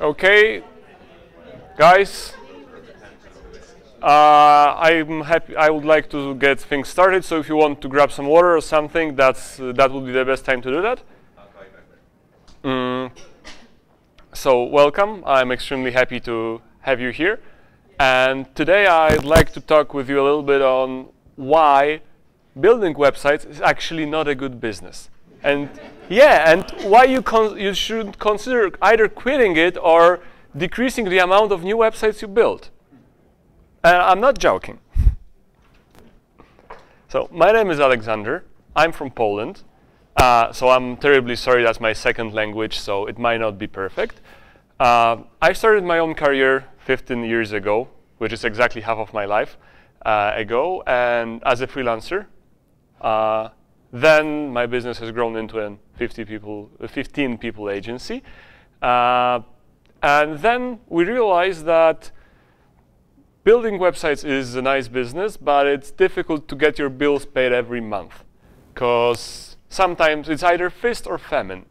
Okay, guys. Uh, I'm happy. I would like to get things started. So if you want to grab some water or something, that's uh, that would be the best time to do that. Mm. So welcome. I'm extremely happy to have you here. And today I'd like to talk with you a little bit on why building websites is actually not a good business. And yeah, and why you, you should consider either quitting it or decreasing the amount of new websites you build. Uh, I'm not joking. So my name is Aleksander. I'm from Poland. Uh, so I'm terribly sorry that's my second language, so it might not be perfect. Uh, I started my own career 15 years ago, which is exactly half of my life uh, ago, and as a freelancer. Then my business has grown into a 50 people, a 15 people agency. Uh, and then we realized that building websites is a nice business, but it's difficult to get your bills paid every month because sometimes it's either feast or famine.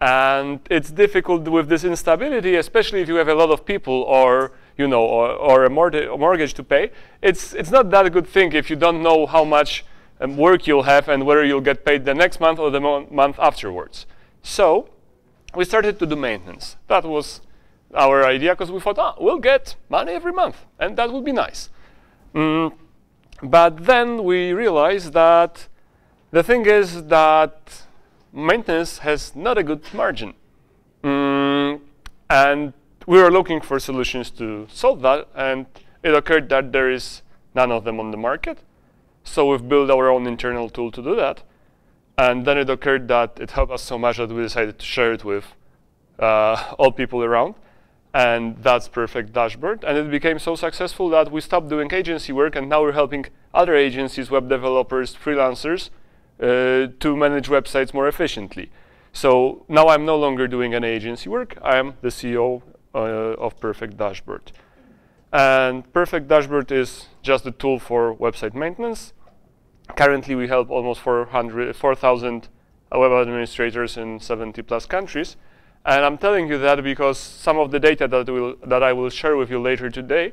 And it's difficult with this instability, especially if you have a lot of people or you know, or, or a, mortgage to pay. It's, it's not that a good thing if you don't know how much um, work you'll have and whether you'll get paid the next month or the mo month afterwards. So we started to do maintenance. That was our idea because we thought, ah, we'll get money every month, and that would be nice. Mm, but then we realized that the thing is that maintenance has not a good margin. Mm, and we were looking for solutions to solve that, and it occurred that there is none of them on the market. So we've built our own internal tool to do that. And then it occurred that it helped us so much that we decided to share it with uh, all people around. And that's Perfect Dashboard. And it became so successful that we stopped doing agency work, and now we're helping other agencies, web developers, freelancers, uh, to manage websites more efficiently. So now I'm no longer doing any agency work. I am the CEO uh, of Perfect Dashboard. And Perfect Dashboard is just a tool for website maintenance. Currently, we help almost 4,000 web administrators in 70 plus countries. And I'm telling you that because some of the data that, will, that I will share with you later today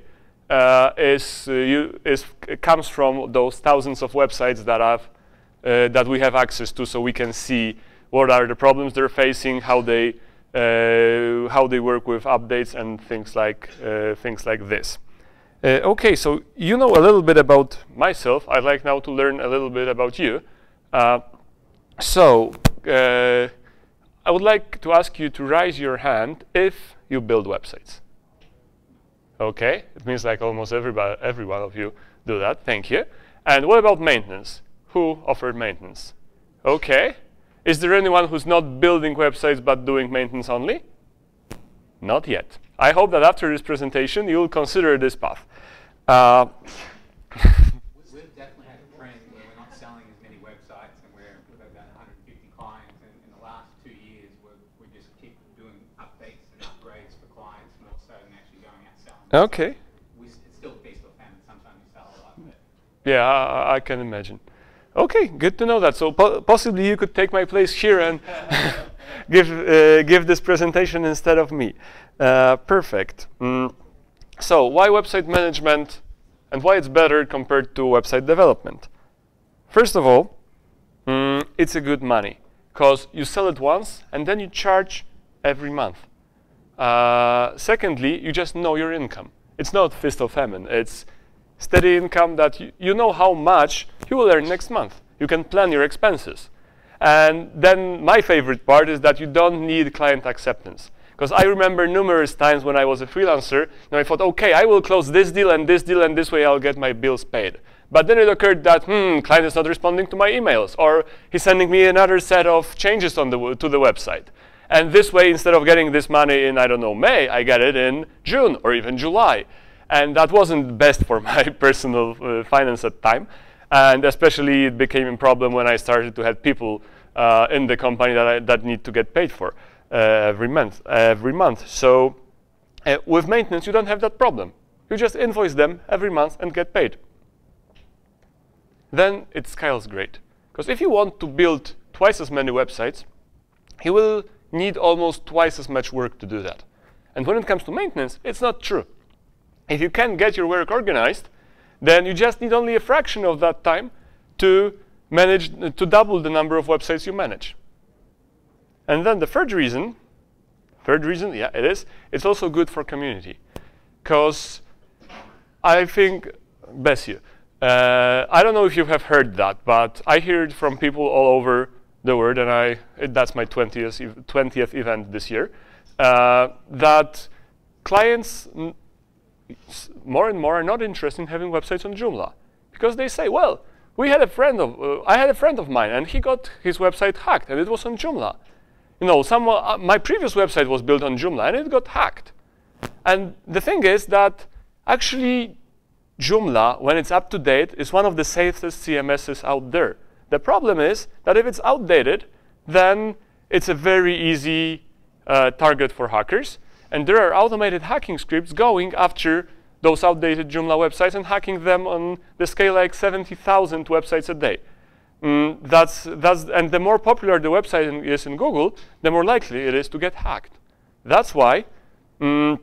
uh, is, uh, you, is comes from those thousands of websites that, have, uh, that we have access to so we can see what are the problems they're facing, how they uh, how they work with updates and things like, uh, things like this. Uh, okay, so you know a little bit about myself. I'd like now to learn a little bit about you. so I would like to ask you to raise your hand if you build websites. Okay, it means like almost everybody, every one of you do that. Thank you. And what about maintenance? Who offered maintenance? Okay, is there anyone who's not building websites but doing maintenance only? Not yet. I hope that after this presentation, you'll consider this path. Uh, We've definitely had a trend where we're not selling as many websites and we're, we've got about 150 clients and in the last two years we just keep doing updates and upgrades for clients more so than actually going out selling. Okay. We, it's still feast or famine. Sometimes we sell a lot. Yeah, I, I can imagine. Okay, good to know that. So po possibly you could take my place here and give uh, give this presentation instead of me. Uh, perfect. Mm. So why website management and why it's better compared to website development? First of all, mm, it's a good money because you sell it once and then you charge every month. Uh, secondly, you just know your income. It's not fist of famine. It's steady income that you, you know how much you will earn next month. You can plan your expenses. And then my favorite part is that you don't need client acceptance. Because I remember numerous times when I was a freelancer, and I thought, okay, I will close this deal and this deal, and this way I'll get my bills paid. But then it occurred that, hmm, client is not responding to my emails, or he's sending me another set of changes on the to the website. And this way, instead of getting this money in, I don't know, May, I get it in June or even July. And that wasn't best for my personal uh, finance at the time. And especially it became a problem when I started to have people uh, in the company that, I, that need to get paid for uh, every month. Every month. So uh, with maintenance, you don't have that problem. You just invoice them every month and get paid. Then it scales great. Because if you want to build twice as many websites, you will need almost twice as much work to do that. And when it comes to maintenance, it's not true. If you can get your work organized, then you just need only a fraction of that time to manage to double the number of websites you manage. And then the third reason, third reason, yeah, it is, it's also good for community. Because I think, bless you, uh, I don't know if you have heard that, but I hear it from people all over the world, and I, it, that's my 20th, 20th event this year, uh, that clients more and more are not interested in having websites on Joomla because they say, well, we had a friend of, uh, I had a friend of mine and he got his website hacked and it was on Joomla. You know, some, uh, my previous website was built on Joomla and it got hacked. And the thing is that actually Joomla, when it's up to date, is one of the safest CMSs out there. The problem is that if it's outdated, then it's a very easy uh, target for hackers. And there are automated hacking scripts going after those outdated Joomla websites and hacking them on the scale like 70,000 websites a day. Mm, that's, that's, and the more popular the website in, is in Google, the more likely it is to get hacked. That's why mm,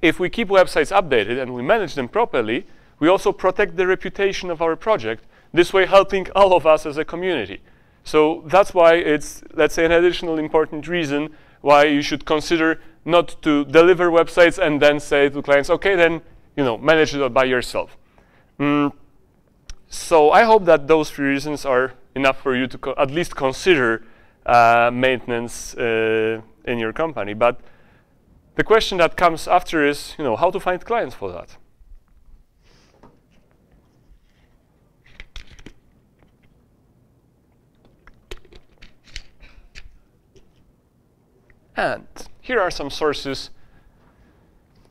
if we keep websites updated and we manage them properly, we also protect the reputation of our project, this way helping all of us as a community. So that's why it's, let's say, an additional important reason why you should consider not to deliver websites and then say to clients, okay, then you know, manage it by yourself. Mm. So I hope that those three reasons are enough for you to at least consider uh, maintenance uh, in your company. But the question that comes after is, you know, how to find clients for that. And here are some sources.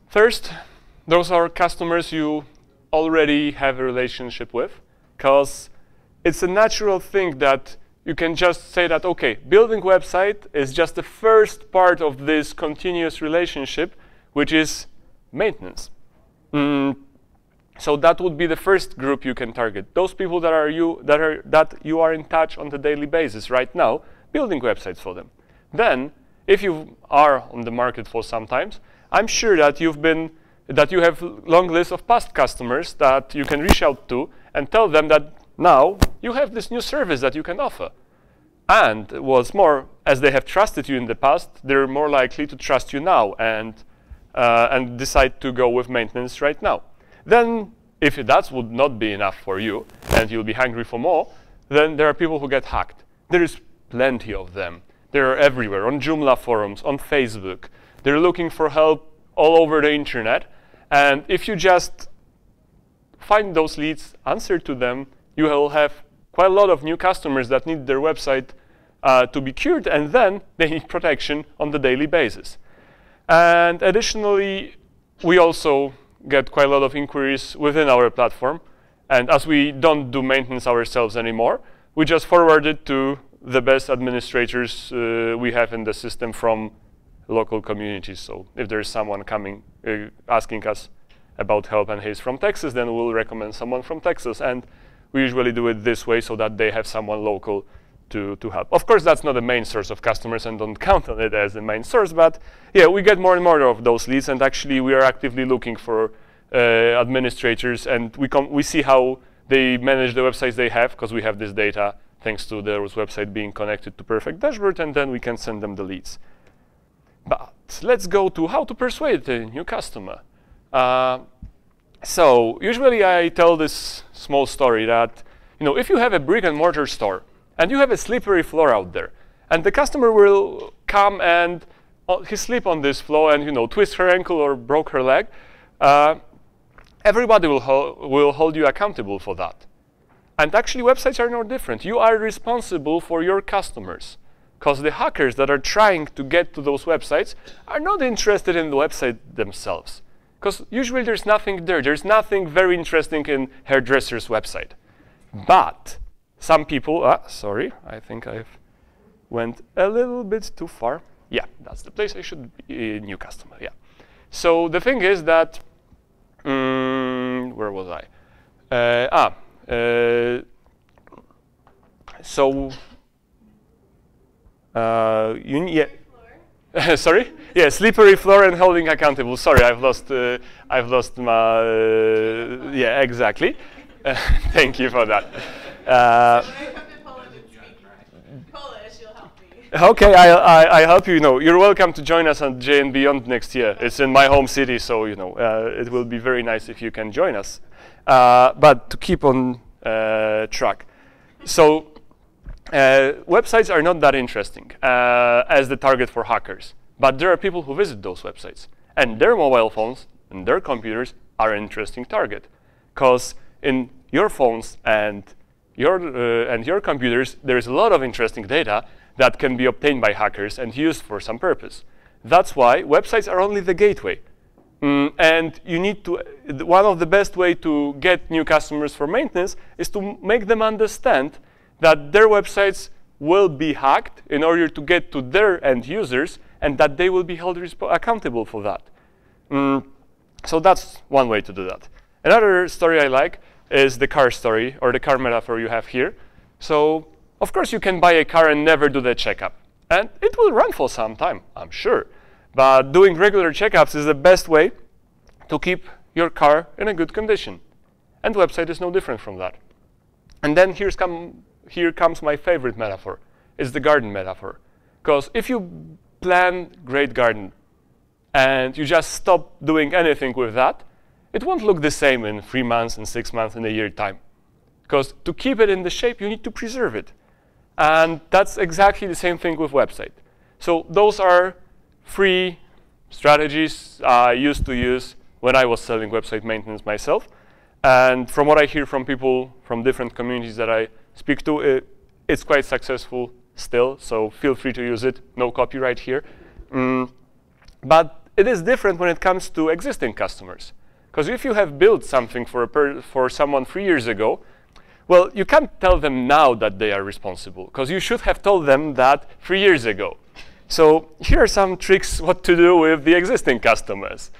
First, those are customers you already have a relationship with, because it's a natural thing that you can just say that, okay, building website is just the first part of this continuous relationship, which is maintenance. Mm, so that would be the first group you can target. Those people that are you that are that you are in touch on the daily basis right now, building websites for them. Then if you are on the market for some times, I'm sure that you've been that you have long list of past customers that you can reach out to and tell them that now you have this new service that you can offer. And what's more, as they have trusted you in the past, they're more likely to trust you now and uh, and decide to go with maintenance right now. Then, if that would not be enough for you and you'll be hungry for more, then there are people who get hacked. There is plenty of them. They're everywhere, on Joomla forums, on Facebook. They're looking for help all over the internet. And if you just find those leads, answer to them, you will have quite a lot of new customers that need their website uh, to be cured, and then they need protection on the daily basis. And additionally, we also get quite a lot of inquiries within our platform. And as we don't do maintenance ourselves anymore, we just forward it to the best administrators uh, we have in the system from local communities. So if there's someone coming uh, asking us about help and he's from Texas, then we'll recommend someone from Texas. And we usually do it this way so that they have someone local to, to help. Of course, that's not the main source of customers and don't count on it as the main source, but yeah, we get more and more of those leads and actually we are actively looking for uh, administrators and we, we see how they manage the websites they have because we have this data thanks to their website being connected to Perfect Dashboard, and then we can send them the leads. But let's go to how to persuade a new customer. Uh, so usually I tell this small story that you know if you have a brick and mortar store and you have a slippery floor out there, and the customer will come and uh, he slip on this floor and you know twist her ankle or broke her leg, uh, everybody will, ho will hold you accountable for that. And actually, websites are no different. You are responsible for your customers because the hackers that are trying to get to those websites are not interested in the website themselves. Because usually there's nothing there. There's nothing very interesting in hairdresser's website. But some people, ah, sorry, I think I've went a little bit too far. Yeah, that's the place I should be, a new customer, yeah. So the thing is that, um, where was I? Uh, ah, uh, so uh, you yeah. Sorry? Yeah, slippery floor and holding accountable. Sorry, I've lost. Uh, I've lost my. Uh, yeah, exactly. thank you for that. Uh, okay, I, I, I help you. You know, you're welcome to join us on J and Beyond next year. It's in my home city, so you know uh, it will be very nice if you can join us. Uh, but to keep on uh, track, so websites are not that interesting uh, as the target for hackers, but there are people who visit those websites, and their mobile phones and their computers are an interesting target, because in your phones and your uh, and your computers, there is a lot of interesting data that can be obtained by hackers and used for some purpose. That's why websites are only the gateway. Mm, and you need to, one of the best way to get new customers for maintenance is to make them understand that their websites will be hacked in order to get to their end users and that they will be held accountable for that. Mm, so that's one way to do that. Another story I like is the car story or the car metaphor you have here. So of course you can buy a car and never do the checkup. And it will run for some time, I'm sure. But doing regular checkups is the best way to keep your car in a good condition. And website is no different from that. And then here's come, here comes my favorite metaphor. It's the garden metaphor. Because if you plan great garden and you just stop doing anything with that, it won't look the same in three months and six months and a year time. Because to keep it in the shape, you need to preserve it. And that's exactly the same thing with website. So those are three strategies I used to use when I was selling website maintenance myself. And from what I hear from people from different communities that I speak to, it, it's quite successful still, so feel free to use it. No copyright here. Mm, but it is different when it comes to existing customers. Because if you have built something for, for someone three years ago, well, you can't tell them now that they are responsible, because you should have told them that three years ago. So here are some tricks what to do with the existing customers.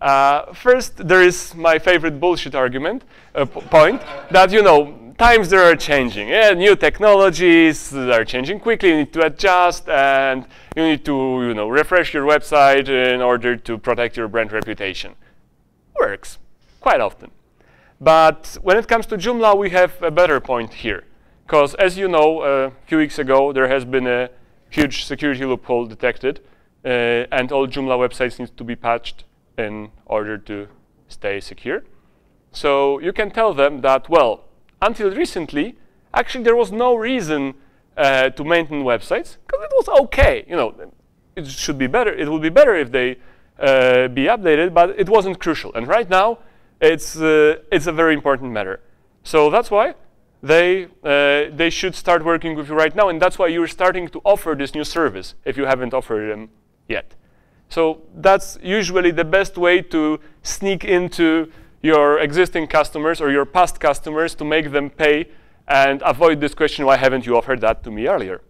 Uh, first, there is my favorite bullshit argument, uh, point, that, you know, times they are changing. Yeah, new technologies are changing quickly. You need to adjust, and you need to, you know, refresh your website in order to protect your brand reputation. Works quite often. But when it comes to Joomla, we have a better point here. Because as you know, a few weeks ago, there has been a huge security loophole detected. Uh, and all Joomla websites need to be patched in order to stay secure. So you can tell them that, well, until recently, actually there was no reason uh, to maintain websites because it was okay. You know, it should be better. It would be better if they uh, be updated, but it wasn't crucial. And right now, it's, uh, it's a very important matter. So that's why they, uh, they should start working with you right now, and that's why you're starting to offer this new service if you haven't offered them yet. So that's usually the best way to sneak into your existing customers or your past customers to make them pay and avoid this question, why haven't you offered that to me earlier?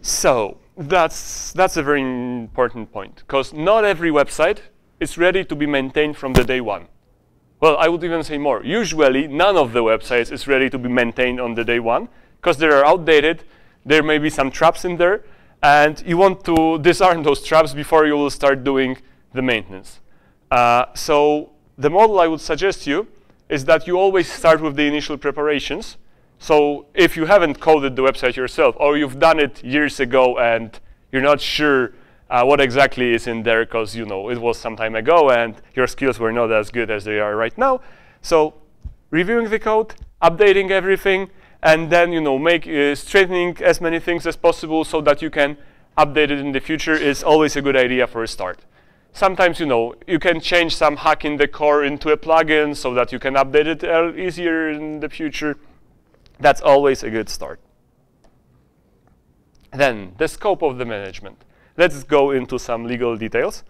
So that's, that's a very important point, because not every website is ready to be maintained from the day one. Well, I would even say more. Usually, none of the websites is ready to be maintained on the day one because they are outdated. There may be some traps in there, and you want to disarm those traps before you will start doing the maintenance. Uh, so the model I would suggest you is that you always start with the initial preparations. So if you haven't coded the website yourself, or you've done it years ago and you're not sure uh, what exactly is in there because you know it was some time ago and your skills were not as good as they are right now. So reviewing the code, updating everything, and then you know make uh, straightening as many things as possible so that you can update it in the future is always a good idea for a start. Sometimes you know you can change some hack in the core into a plugin so that you can update it easier in the future. That's always a good start. Then the scope of the management. Let's go into some legal details.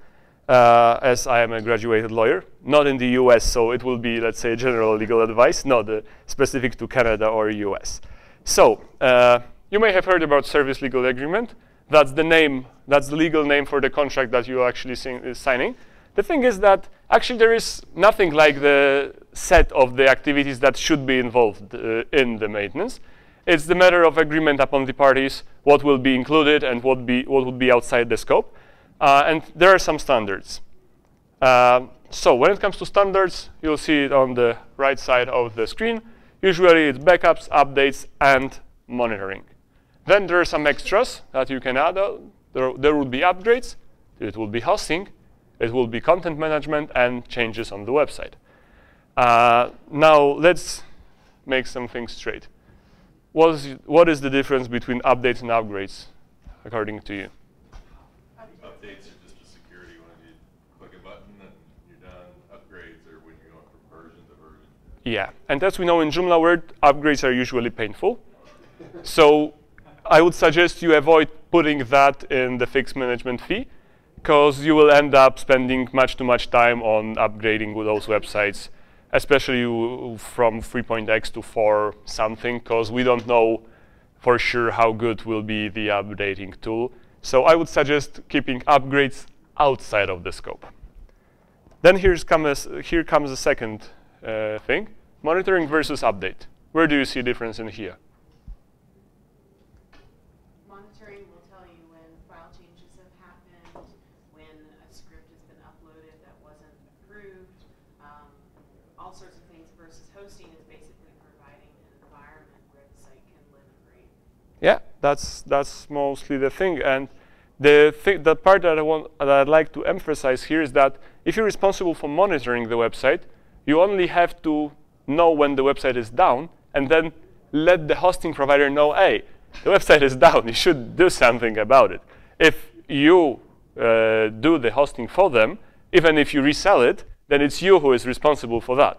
Uh, as I am a graduated lawyer, not in the US, so it will be, let's say, general legal advice, not uh, specific to Canada or US. So, uh, you may have heard about service level agreement. That's the name, that's the legal name for the contract that you're actually uh, signing. The thing is that actually there is nothing like the set of the activities that should be involved uh, in the maintenance. It's the matter of agreement upon the parties, what will be included and what, be, what would be outside the scope. Uh, and there are some standards. Uh, so when it comes to standards, you'll see it on the right side of the screen. Usually it's backups, updates, and monitoring. Then there are some extras that you can add. There, there will be upgrades, it will be hosting, it will be content management, and changes on the website. Uh, now let's make some things straight. What is, what is the difference between updates and upgrades, according to you? Updates are just a security when you click a button and you're done. Upgrades are when you're going from version to version. Yeah, and as we know in Joomla world, upgrades are usually painful. so I would suggest you avoid putting that in the fixed management fee because you will end up spending much too much time on upgrading those websites, especially from 3.x to 4 something, because we don't know for sure how good will be the updating tool. So I would suggest keeping upgrades outside of the scope. Then here's comes, here comes the second uh, thing, monitoring versus update. Where do you see difference in here? Yeah, that's that's mostly the thing. And the th the part that I want that I'd like to emphasize here is that if you're responsible for monitoring the website, you only have to know when the website is down and then let the hosting provider know, hey, the website is down. You should do something about it. If you uh, do the hosting for them, even if you resell it, then it's you who is responsible for that.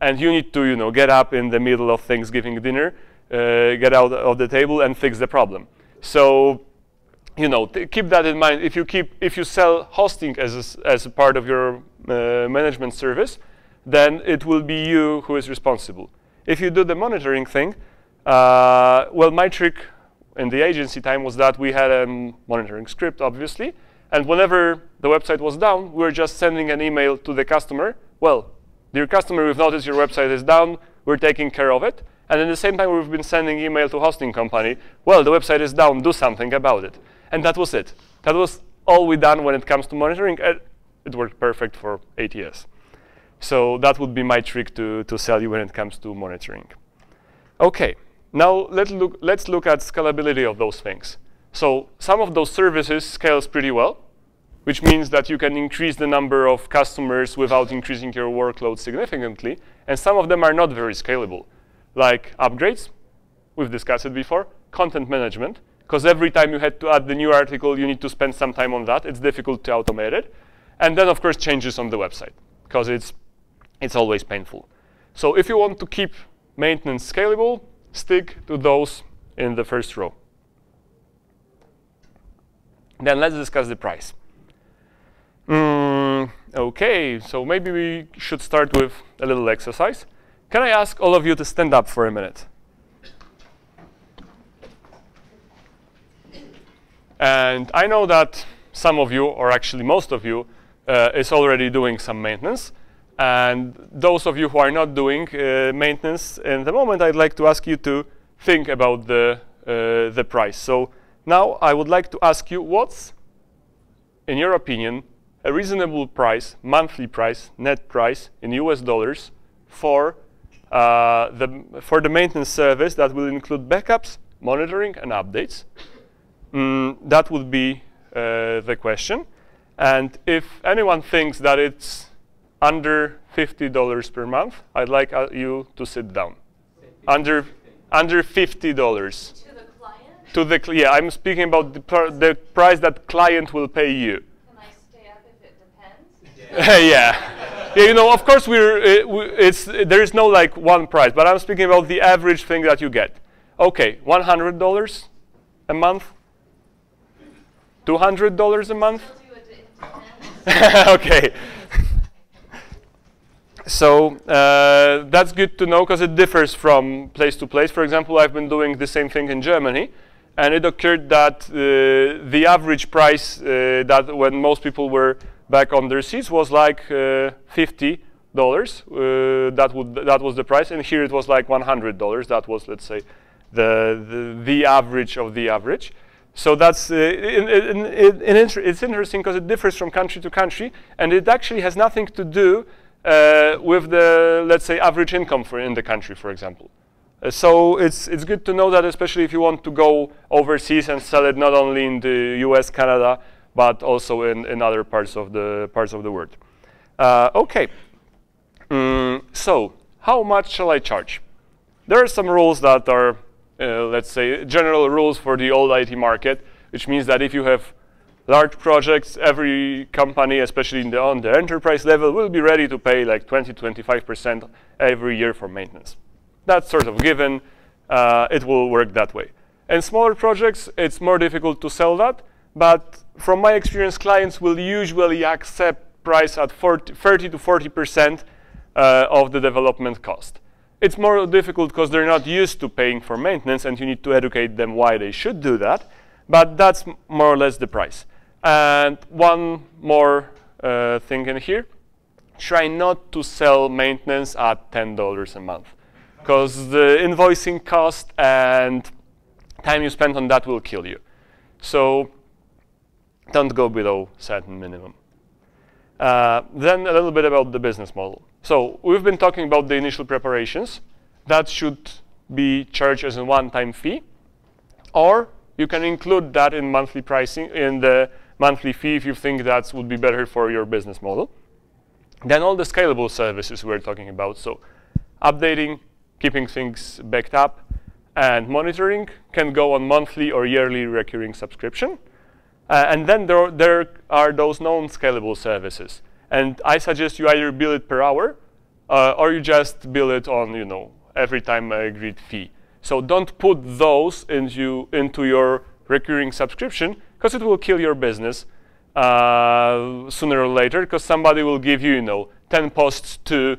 And you need to, you know, get up in the middle of Thanksgiving dinner get out of the table and fix the problem. So, you know, keep that in mind. If you keep, if you sell hosting as a, as a part of your uh, management service, then it will be you who is responsible. If you do the monitoring thing, uh, well, my trick in the agency time was that we had a monitoring script, obviously, and whenever the website was down, we were just sending an email to the customer. Well, dear customer, we've noticed your website is down. We're taking care of it. And at the same time, we've been sending email to hosting company, well, the website is down, do something about it. And that was it. That was all we done when it comes to monitoring. It worked perfect for ATS. So that would be my trick to, to sell you when it comes to monitoring. OK, now let's look, let's look at scalability of those things. So some of those services scales pretty well, which means that you can increase the number of customers without increasing your workload significantly. And some of them are not very scalable like upgrades, we've discussed it before, content management, because every time you had to add the new article, you need to spend some time on that. It's difficult to automate it. And then, of course, changes on the website, because it's, it's always painful. So if you want to keep maintenance scalable, stick to those in the first row. Then let's discuss the price. Mm, OK, so maybe we should start with a little exercise. Can I ask all of you to stand up for a minute? And I know that some of you, or actually most of you, uh, is already doing some maintenance. And those of you who are not doing uh, maintenance in the moment, I'd like to ask you to think about the, uh, the price. So now I would like to ask you what's, in your opinion, a reasonable price, monthly price, net price in US dollars for uh, the, for the maintenance service that will include backups, monitoring, and updates. Mm, that would be uh, the question. And if anyone thinks that it's under $50 per month, I'd like uh, you to sit down. Under, under $50. To the client? To the, yeah, I'm speaking about the, pr the price that client will pay you. Can I stay up if it depends? yeah yeah, you know, of course, we're, uh, we, it's, there is no like one price, but I'm speaking about the average thing that you get. Okay, $100 a month? $200 a month? okay. so uh, that's good to know because it differs from place to place. For example, I've been doing the same thing in Germany, and it occurred that uh, the average price uh, that when most people were back on the receipts was like uh, $50. Uh, that, would, that was the price. And here it was like $100. That was, let's say, the, the, the average of the average. So that's uh, in, in, in, it's interesting because it differs from country to country, and it actually has nothing to do uh, with the, let's say, average income for in the country, for example. Uh, so it's, it's good to know that, especially if you want to go overseas and sell it not only in the US, Canada, but also in, in other parts of the, parts of the world. Uh, OK, mm, so how much shall I charge? There are some rules that are, uh, let's say, general rules for the old IT market, which means that if you have large projects, every company, especially the, on the enterprise level, will be ready to pay like 20, 25% every year for maintenance. That's sort of given. Uh, it will work that way. And smaller projects, it's more difficult to sell that. But from my experience, clients will usually accept price at 40, 30 to 40% uh, of the development cost. It's more difficult because they're not used to paying for maintenance, and you need to educate them why they should do that. But that's more or less the price. And one more uh, thing in here. Try not to sell maintenance at $10 a month because the invoicing cost and time you spend on that will kill you. So don't go below certain minimum. Uh, then a little bit about the business model. So we've been talking about the initial preparations. That should be charged as a one-time fee. Or you can include that in monthly pricing, in the monthly fee if you think that would be better for your business model. Then all the scalable services we're talking about. So updating, keeping things backed up, and monitoring can go on monthly or yearly recurring subscription. Uh, and then there, there are those non-scalable services. And I suggest you either bill it per hour, uh, or you just bill it on, you know, every time I agreed fee. So don't put those into, into your recurring subscription, because it will kill your business uh, sooner or later, because somebody will give you, you know, 10 posts to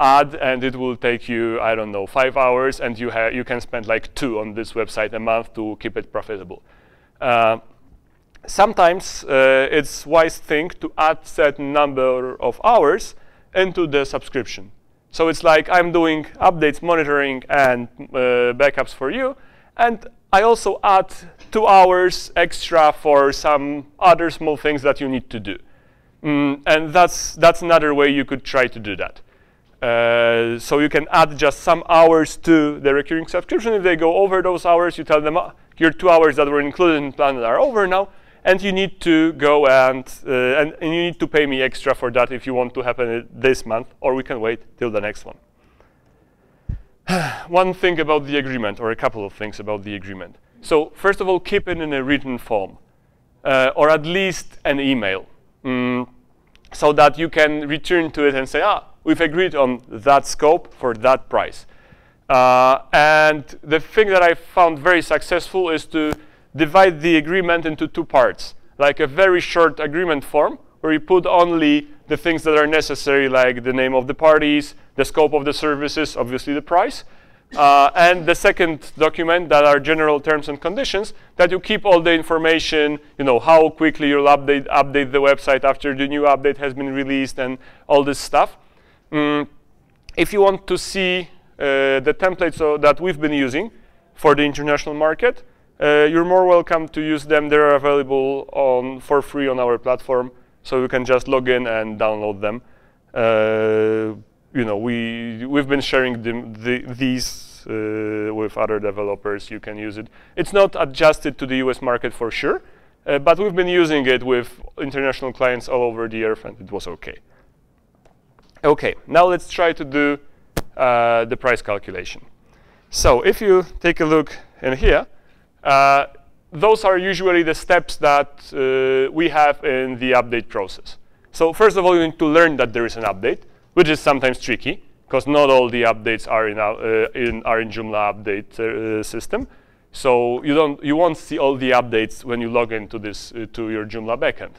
add, and it will take you, I don't know, five hours and you, you can spend like two on this website a month to keep it profitable. Uh, sometimes uh, it's wise thing to add certain number of hours into the subscription. So it's like I'm doing updates, monitoring, and uh, backups for you, and I also add two hours extra for some other small things that you need to do. Mm, and that's, that's another way you could try to do that. Uh, so you can add just some hours to the recurring subscription. If they go over those hours, you tell them uh, your two hours that were included in the plan are over now, and you need to go and, uh, and, and you need to pay me extra for that if you want to happen this month, or we can wait till the next one. one thing about the agreement, or a couple of things about the agreement. So first of all, keep it in a written form, uh, or at least an email, mm, so that you can return to it and say, ah, we've agreed on that scope for that price. Uh, and the thing that I found very successful is to divide the agreement into two parts, like a very short agreement form, where you put only the things that are necessary, like the name of the parties, the scope of the services, obviously the price, uh, and the second document that are general terms and conditions that you keep all the information, you know, how quickly you'll update, update the website after the new update has been released and all this stuff. Mm, if you want to see uh, the templates so that we've been using for the international market, uh, you're more welcome to use them. They're available on, for free on our platform, so you can just log in and download them. Uh, you know, we, we've been sharing the, these uh, with other developers. You can use it. It's not adjusted to the US market for sure, uh, but we've been using it with international clients all over the earth, and it was OK. OK, now let's try to do uh, the price calculation. So if you take a look in here, uh, those are usually the steps that uh, we have in the update process. So first of all, you need to learn that there is an update, which is sometimes tricky, because not all the updates are in, uh, in, are in Joomla update uh, system. So you, don't, you won't see all the updates when you log into this, uh, to your Joomla backend.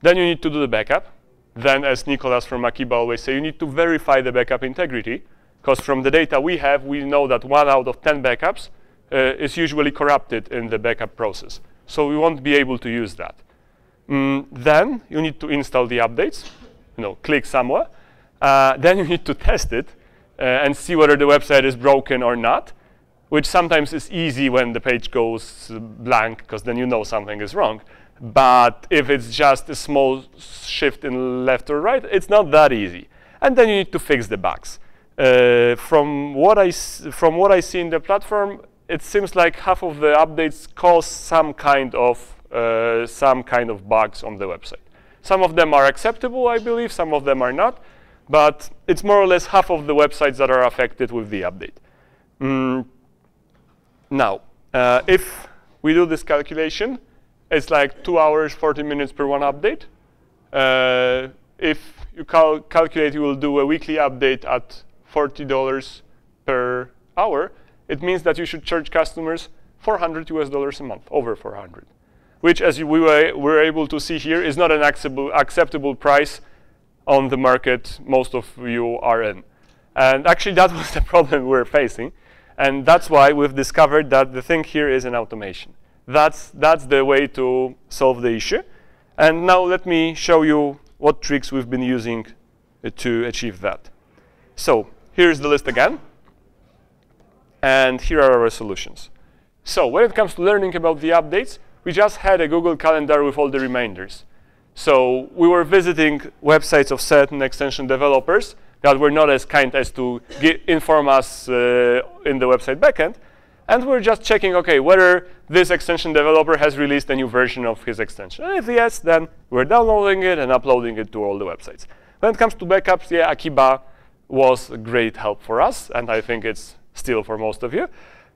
Then you need to do the backup then as Nicholas from Akeeba always say, you need to verify the backup integrity, because from the data we have, we know that one out of 10 backups is usually corrupted in the backup process. So we won't be able to use that. Mm, then you need to install the updates, you know, click somewhere. Uh, then you need to test it uh, and see whether the website is broken or not. which sometimes is easy when the page goes blank, because then you know something is wrong. But if it's just a small shift in left or right, it's not that easy. And then you need to fix the bugs. Uh, from what I from what I see in the platform, it seems like half of the updates cause some kind of uh, some kind of bugs on the website. Some of them are acceptable, I believe. Some of them are not. But it's more or less half of the websites that are affected with the update. Mm. Now, uh, if we do this calculation, it's like 2 hours, 40 minutes per one update. Uh, if you cal calculate you will do a weekly update at $40 per hour, it means that you should charge customers 400 US dollars a month, over 400, which as we were, were able to see here is not an acceptable, acceptable price on the market most of you are in. And actually that was the problem we're facing. And that's why we've discovered that the thing here is an automation. That's, that's the way to solve the issue. And now let me show you what tricks we've been using to achieve that. So here's the list again. And here are our solutions. So when it comes to learning about the updates, we just had a Google Calendar with all the reminders. So we were visiting websites of certain extension developers that were not as kind as to inform us uh, in the website backend. And we're just checking, OK, whether this extension developer has released a new version of his extension. And if yes, then we're downloading it and uploading it to all the websites. When it comes to backups, yeah, Akeeba was a great help for us. And I think it's still for most of you.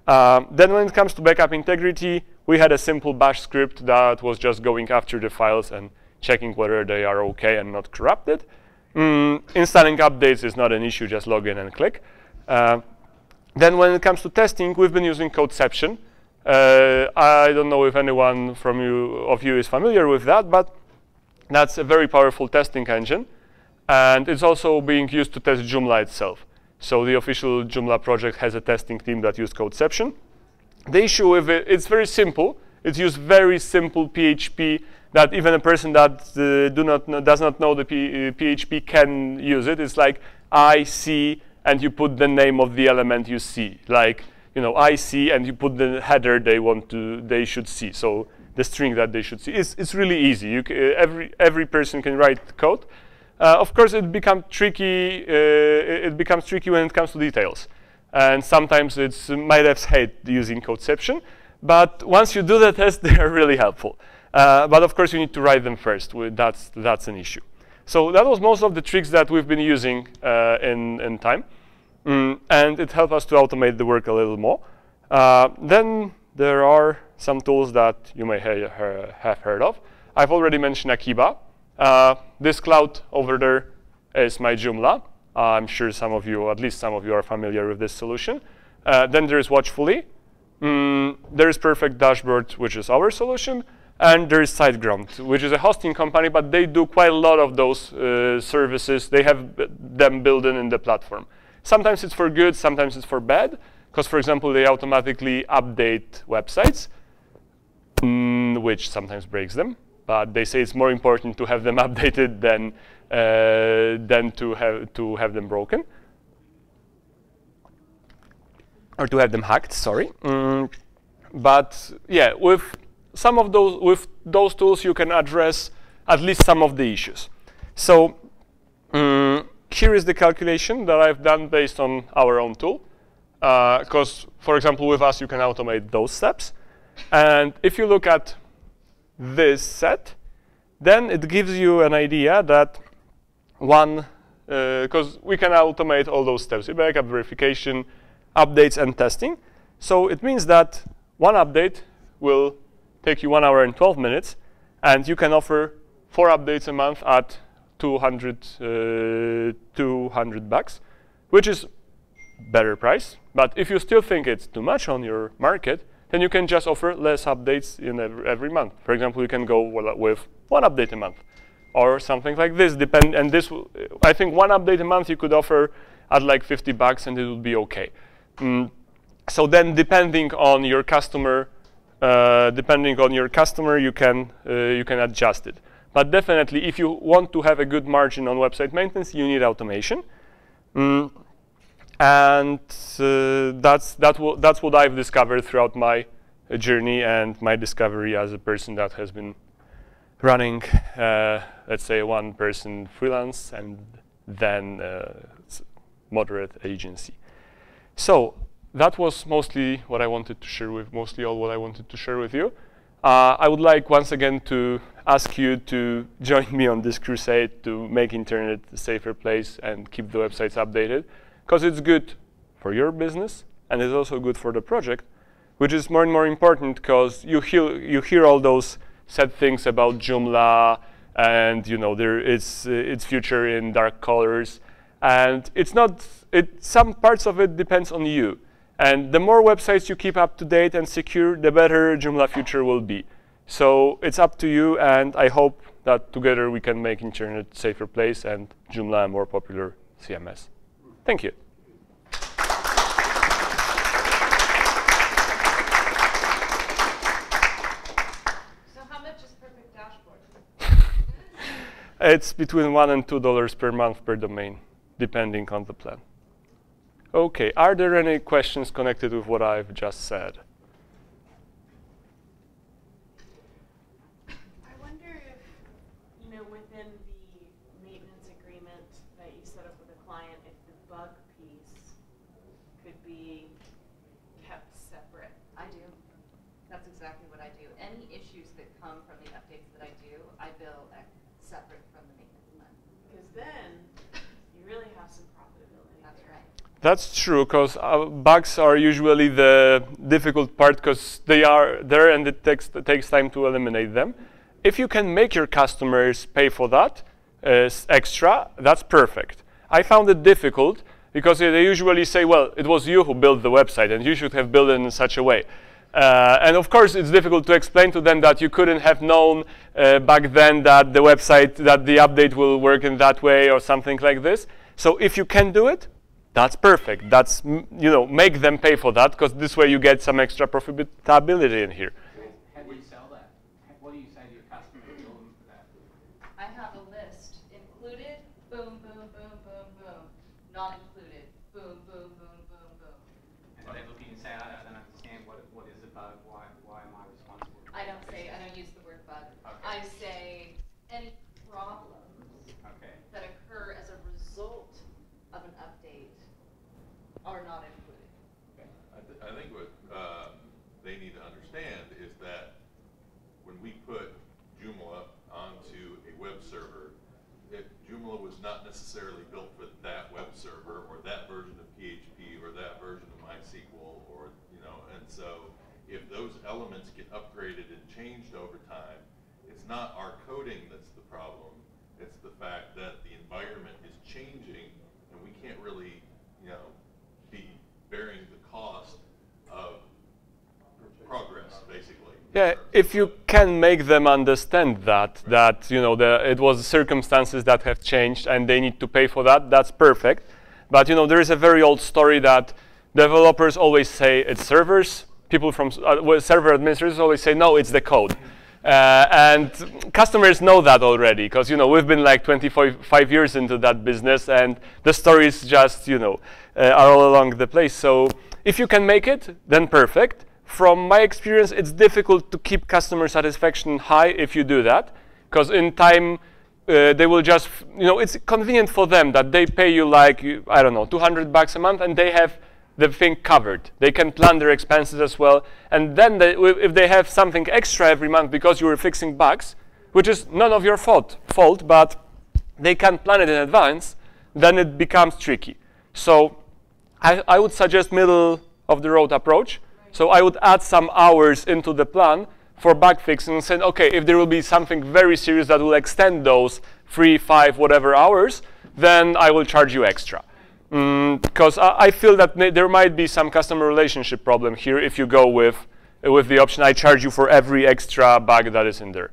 Um, then when it comes to backup integrity, we had a simple bash script that was just going after the files and checking whether they are OK and not corrupted. Mm, installing updates is not an issue, just log in and click. Uh, then when it comes to testing, we've been using Codeception. Uh, I don't know if anyone from you of you is familiar with that, but that's a very powerful testing engine. And it's also being used to test Joomla itself. So the official Joomla project has a testing team that use Codeception. The issue with it, it's very simple. It uses very simple PHP that even a person that uh, do not know, does not know the P, uh, PHP can use it. It's like I see, and you put the name of the element you see. Like you know, I see, and you put the header they want to, they should see. So the string that they should see. It's, it's really easy. You uh, every every person can write code. Uh, of course, it becomes tricky. Uh, it becomes tricky when it comes to details, and sometimes it's might have hate using Codeception. But once you do the test, they are really helpful. Uh, but of course, you need to write them first. That's, that's an issue. So that was most of the tricks that we've been using uh, in, in time. Mm, and it helped us to automate the work a little more. Uh, then there are some tools that you may ha have heard of. I've already mentioned Akeeba. Uh, this cloud over there is myJoomla. I'm sure some of you, at least some of you, are familiar with this solution. Uh, then there is Watchfully. Mm, there is Perfect Dashboard, which is our solution. And there is SiteGround, which is a hosting company, but they do quite a lot of those uh, services. They have them built in in the platform. Sometimes it's for good, sometimes it's for bad. Because, for example, they automatically update websites, mm, which sometimes breaks them. But they say it's more important to have them updated than, uh, than to, have, to have them broken. Or to have them hacked, sorry. Mm, but yeah, with some of those, with those tools, you can address at least some of the issues. So um, here is the calculation that I've done based on our own tool. Because, uh, for example, with us, you can automate those steps. And if you look at this set, then it gives you an idea that one, because uh, we can automate all those steps, backup, verification, updates, and testing. So it means that one update will take you one hour and 12 minutes, and you can offer four updates a month at 200, uh, 200 bucks, which is better price. But if you still think it's too much on your market, then you can just offer less updates in every, every month. For example, you can go with one update a month or something like this. Depend and this, I think one update a month you could offer at like 50 bucks and it would be okay. Mm. So then depending on your customer uh, depending on your customer, you can, uh, you can adjust it. But definitely, if you want to have a good margin on website maintenance, you need automation. Mm. And uh, that's, that that's what I've discovered throughout my journey and my discovery as a person that has been running, uh, let's say, one person freelance and then uh, moderate agency. So that was mostly what I wanted to share with, mostly all what I wanted to share with you. Uh, I would like once again to ask you to join me on this crusade to make internet a safer place and keep the websites updated because it's good for your business and it's also good for the project, which is more and more important because you hear, you hear all those sad things about Joomla and you know there its uh, its future in dark colors, and it's not. It some parts of it depends on you, and the more websites you keep up to date and secure, the better Joomla future will be. So it's up to you, and I hope that together we can make internet a safer place and Joomla a more popular CMS. Thank you. So how much is perfect dashboard? it's between one and two dollars per month per domain, depending on the plan. Okay, are there any questions connected with what I've just said? That's true, because uh, bugs are usually the difficult part because they are there and it takes, it takes time to eliminate them. If you can make your customers pay for that uh, extra, that's perfect. I found it difficult because they usually say, well, it was you who built the website and you should have built it in such a way. Uh, and of course, it's difficult to explain to them that you couldn't have known uh, back then that the website, that the update will work in that way or something like this. So if you can do it, that's perfect. That's, you know, make them pay for that because this way you get some extra profitability in here. How do you sell that? What do you say to your customer for that? I have a list. Included, boom, boom, boom, boom, boom. Not included, boom, boom, boom, boom, boom. And they look and say, I don't understand what, what is a bug, why, why am I responsible? I don't say, I don't use the word bug. Okay. I say any problems okay. that occur as a result of an update are not included. I, th I think what uh, they need to understand is that when we put Joomla onto a web server, it, Joomla was not necessarily built for that web server or that version of PHP or that version of MySQL or, you know, and so if those elements get upgraded and changed over time, it's not our coding that's the problem. It's the fact that the environment is changing and we can't really, you know, bearing the cost of progress, basically. Yeah, if you can make them understand that, that you know, the, it was circumstances that have changed and they need to pay for that, that's perfect. But you know, there is a very old story that developers always say it's servers. People from uh, server administrators always say, no, it's the code. Uh, and customers know that already because you know we've been like 25 years into that business, and the stories just you know uh, are all along the place. So if you can make it, then perfect. From my experience, it's difficult to keep customer satisfaction high if you do that, because in time uh, they will just, you know, it's convenient for them that they pay you like, I don't know, 200 bucks a month and they have the thing covered. They can plan their expenses as well. And then they, if they have something extra every month because you were fixing bugs, which is none of your fault, fault but they can plan it in advance, then it becomes tricky. So I, I would suggest middle of the road approach. So I would add some hours into the plan for bug fixing and say, okay, if there will be something very serious that will extend those three, five, whatever hours, then I will charge you extra. Because mm, I, I, feel that there might be some customer relationship problem here if you go with, with the option I charge you for every extra bug that is in there.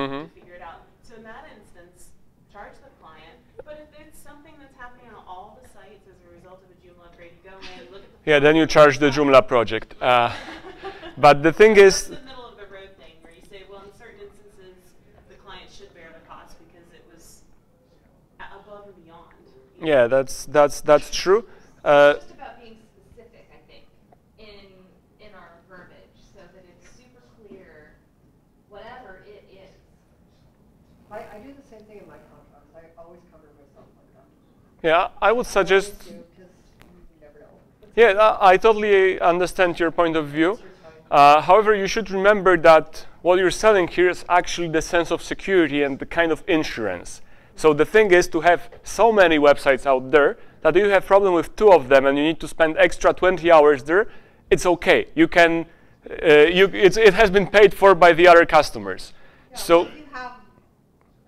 GitHub Mhm. to figure it out. So in that instance, charge the client. But if it's something that's happening on all the sites as a result of a Joomla upgrade, you go in, look at the Yeah, then you charge the Joomla project. Uh, but the thing is, the middle of the road thing where you say, well, in certain instances, the client should bear the cost because it was above and beyond. yeah, that's that's that's true. Uh, It's just about being specific, I think, in, in our verbiage, so that it's super clear, whatever it is. I, I do the same thing in my contracts. I always cover myself like that. Yeah, I would suggest. Because you never know. Yeah, I totally understand your point of view. Uh, however, you should remember that what you're selling here is actually the sense of security and the kind of insurance. So the thing is to have so many websites out there that if you have problem with two of them and you need to spend extra 20 hours there, it's okay. You can, uh, you, it's, it has been paid for by the other customers. Yeah, So if you have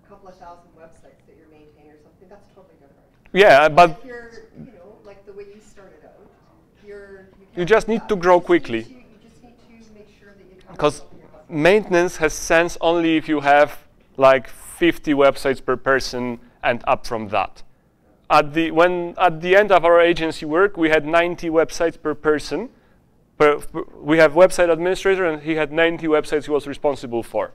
a couple of thousand websites that you're maintaining or something, that's totally different. Yeah, but if you're, you know, like the way you started out, you're you, You just need to grow quickly. to- you just need to make sure that you cover because yourself and your customers. maintenance has sense only if you have like 50 websites per person and up from that. At the, when, at the end of our agency work, we had 90 websites per person. Per, per- we have website administrator, and he had 90 websites he was responsible for.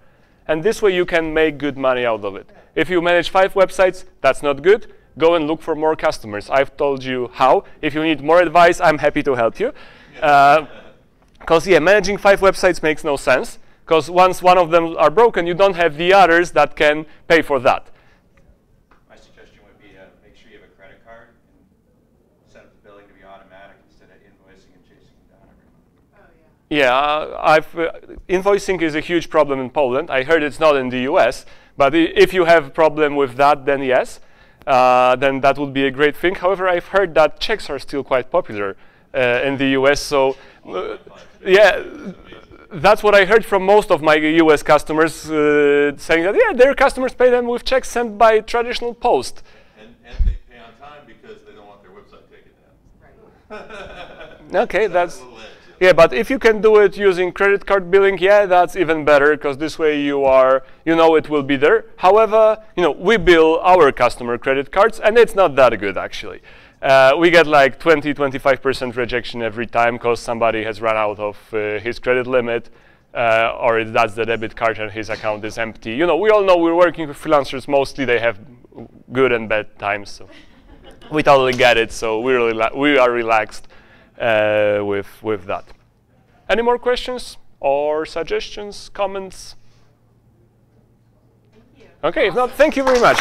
And this way, you can make good money out of it. If you manage five websites, that's not good. Go and look for more customers. I've told you how. If you need more advice, I'm happy to help you. Because yeah, managing five websites makes no sense. Because once one of them are broken, you don't have the others that can pay for that. My suggestion would be to make sure you have a credit card and set up the billing to be automatic instead of invoicing and chasing them down every month. Oh, yeah. Yeah, uh, I've, uh, invoicing is a huge problem in Poland. I heard it's not in the US, but if you have a problem with that, then yes, uh, then that would be a great thing. However, I've heard that checks are still quite popular uh, in the US, so uh, yeah, that's what I heard from most of my US customers uh, saying that yeah, their customers pay them with checks sent by traditional post. And, and they pay on time because they don't want their website taken down. Okay, that's. a little edge, Yeah, but if you can do it using credit card billing, yeah, that's even better because this way you are, you know, it will be there. However, you know, we bill our customer credit cards, and it's not that good actually. Uh, we get like 20, 25% rejection every time because somebody has run out of uh, his credit limit, uh, or that's the debit card and his account is empty. You know, we all know we're working with freelancers. Mostly they have good and bad times. So we totally get it. So we really we are relaxed uh, with with that. Any more questions or suggestions, comments? Okay, if not, thank you very much.